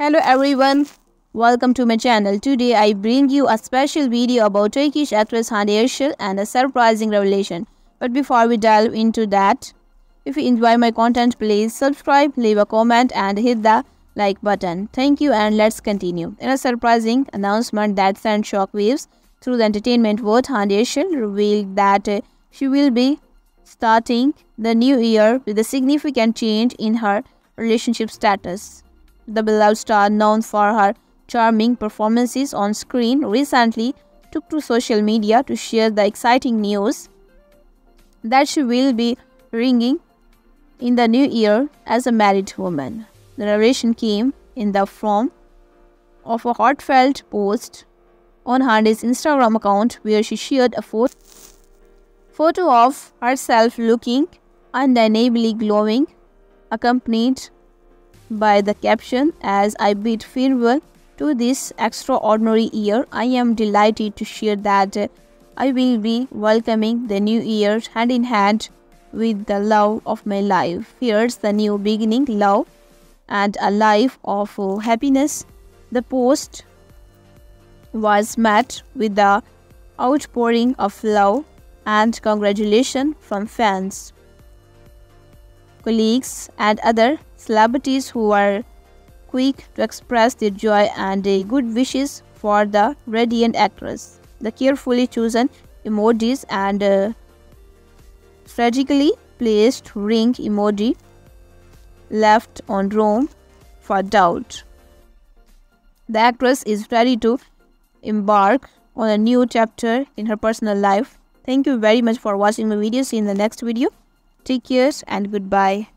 Hello everyone, welcome to my channel. Today I bring you a special video about Turkish actress Hande Erçel and a surprising revelation. But before we delve into that, if you enjoy my content, please subscribe, leave a comment and hit the like button. Thank you and let's continue. In a surprising announcement that sent shockwaves through the entertainment world, Hande Erçel revealed that she will be starting the new year with a significant change in her relationship status. The beloved star, known for her charming performances on screen, recently took to social media to share the exciting news that she will be ringing in the new year as a married woman. The narration came in the form of a heartfelt post on Hande's Instagram account where she shared a photo, photo of herself looking undeniably glowing, accompanied by the caption As I bid farewell to this extraordinary year, I am delighted to share that I will be welcoming the new year hand in hand with the love of my life. Here's the new beginning, love and a life of happiness. The post was met with the outpouring of love and congratulation from fans, colleagues, and other celebrities who were quick to express their joy and good wishes for the radiant actress. The carefully chosen emojis and uh, strategically placed ring emoji left on room for doubt. The actress is ready to embark on a new chapter in her personal life. Thank you very much for watching my video. See you in the next video. Take care and goodbye.